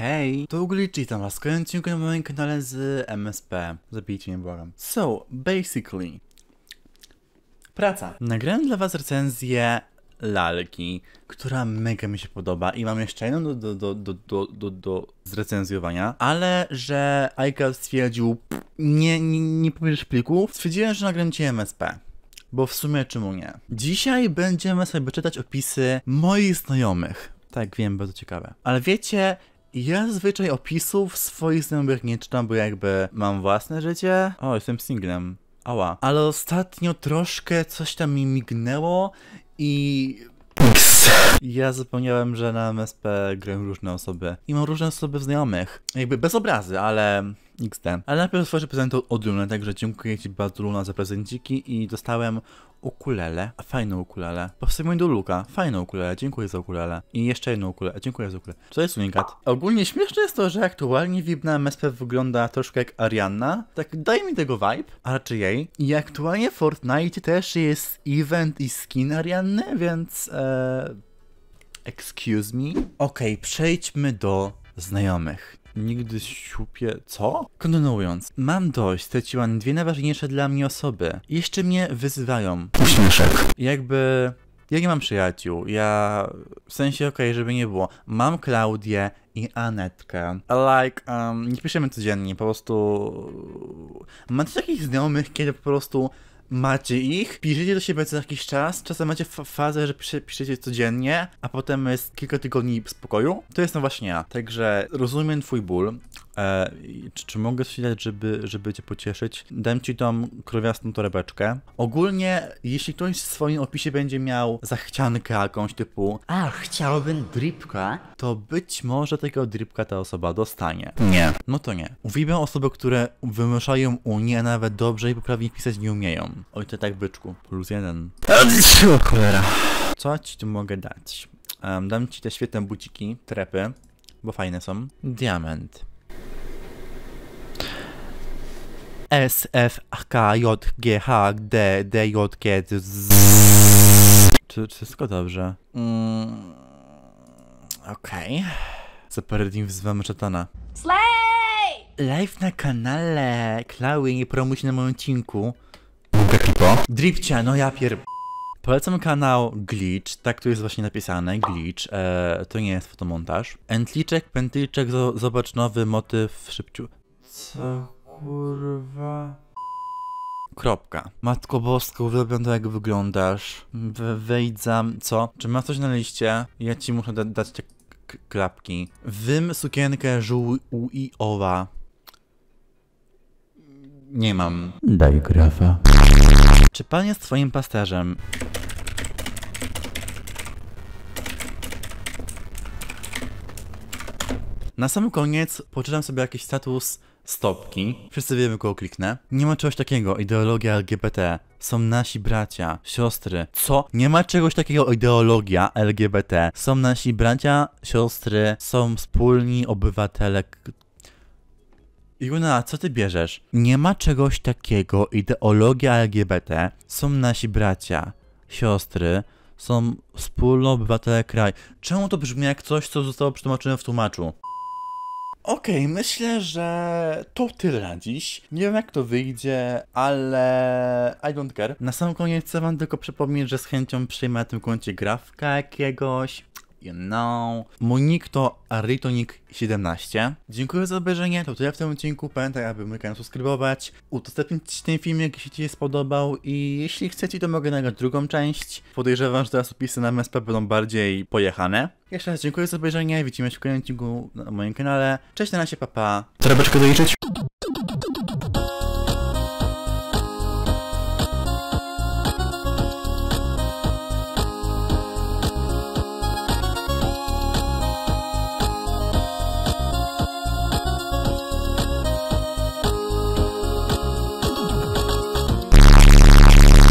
Hej, to Glitchy, tam was kolejny na moim kanale z MSP. Zabijcie mnie, błagam. So, basically, praca. Nagrałem dla was recenzję lalki, która mega mi się podoba i mam jeszcze jedną do, do, do, do, do, do, zrecenzjowania, ale że iCal stwierdził, "Pff, nie, nie, nie pobierzesz pliku, stwierdziłem, że nagram ci MSP. Bo w sumie czemu nie? Dzisiaj będziemy sobie czytać opisy moich znajomych. Tak, wiem, bardzo ciekawe. Ale wiecie, ja zazwyczaj opisów swoich znajomych nie czytam, bo jakby mam własne życie. O, jestem singlem. Ała. Ale ostatnio troszkę coś tam mi mignęło i... Ja zapomniałem, że na MSP grają różne osoby. I mam różne osoby w znajomych. Jakby bez obrazy, ale... XD. Ale najpierw otworzę prezent od Luna, także dziękuję Ci bardzo Luna za prezenciki i dostałem ukulele, fajne ukulele. Powstawiłem do Luka, fajne ukulele, dziękuję za ukulele. I jeszcze jedno ukulele, dziękuję za ukulele. Co jest unikat? Ogólnie śmieszne jest to, że aktualnie VIP na MSP wygląda troszkę jak Arianna, tak daje mi tego vibe, a raczej jej. I aktualnie w Fortnite też jest event i skin Arianny, więc... Ee... Excuse me? Okej, przejdźmy do znajomych. Nigdy siupie... Co? Kontynuując. Mam dość, straciłam dwie najważniejsze dla mnie osoby. Jeszcze mnie wyzywają. Uśmieszek. Jakby... Ja nie mam przyjaciół, ja... W sensie, okej, żeby nie było. Mam Klaudię i Anetkę. Like, um, nie piszemy codziennie, po prostu... Macie takich znajomych, kiedy po prostu macie ich, piszecie do siebie co jakiś czas, czasem macie fa- fazę, że pisze, piszecie codziennie, a potem jest kilka tygodni spokoju. To jestem właśnie ja. Także rozumiem twój ból. E, czy, czy mogę coś dać, żeby, żeby cię pocieszyć? Dam ci tą krowiastą torebeczkę. Ogólnie, jeśli ktoś w swoim opisie będzie miał zachciankę jakąś typu A, chciałbym dripka. to być może takiego dripka ta osoba dostanie. Nie. No to nie. Uwielbiam osoby, które wymuszają Unię, a nawet dobrze i poprawnie pisać nie umieją. Oj, to tak byczku. Plus jeden. O cholera. Co ci tu mogę dać? Em, dam ci te świetne buciki, trepy, bo fajne są. Diament. S, F, K, J, G, H, D, D, J, G, D, Z. Czy, czy wszystko dobrze? Mm, Okej. Za parę dni wzywamy szatana. Slay! Live na kanale Klały nie promuj się na moim odcinku. Klipo. Dripcia, no ja pier... Polecam kanał Glitch, tak tu jest właśnie napisane, Glitch, e, to nie jest fotomontaż. Entliczek, pętliczek, zo- zobacz nowy motyw szybciu... Co kurwa... Kropka. Matko Boska, uwielbiam to jak wyglądasz. We, co? Czy masz coś na liście? Ja ci muszę da dać te klapki. Wym sukienkę żółwiowa. Nie mam. Daj grafa. Czy pan jest twoim pasterzem? Na sam koniec poczytam sobie jakiś status stopki. Wszyscy wiemy, kogo kliknę. Nie ma czegoś takiego, ideologia LGBT. Są nasi bracia, siostry. Co? Nie ma czegoś takiego, ideologia LGBT. Są nasi bracia, siostry, są wspólni obywatele. Juna, co ty bierzesz? Nie ma czegoś takiego, ideologia LGBT. Są nasi bracia, siostry, są wspólno obywatele kraju. Czemu to brzmi jak coś, co zostało przetłumaczone w tłumaczu? Okej, myślę, że to tyle dziś. Nie wiem jak to wyjdzie, ale I don't care. Na sam koniec chcę wam tylko przypomnieć, że z chęcią przyjmę na tym koncie grafka jakiegoś. You know. Mój to Aritonik17. Dziękuję za obejrzenie, to tyle w tym odcinku. Pamiętaj, aby mój kanał subskrybować, udostępnić ten filmik, jeśli Ci się spodobał i jeśli chcecie, to mogę nagrać drugą część. Podejrzewam, że teraz opisy na MSP będą bardziej pojechane. Jeszcze raz dziękuję za obejrzenie, widzimy się w kolejnym odcinku na moim kanale. Cześć na razie, papa. Torebeczkę doliczyć?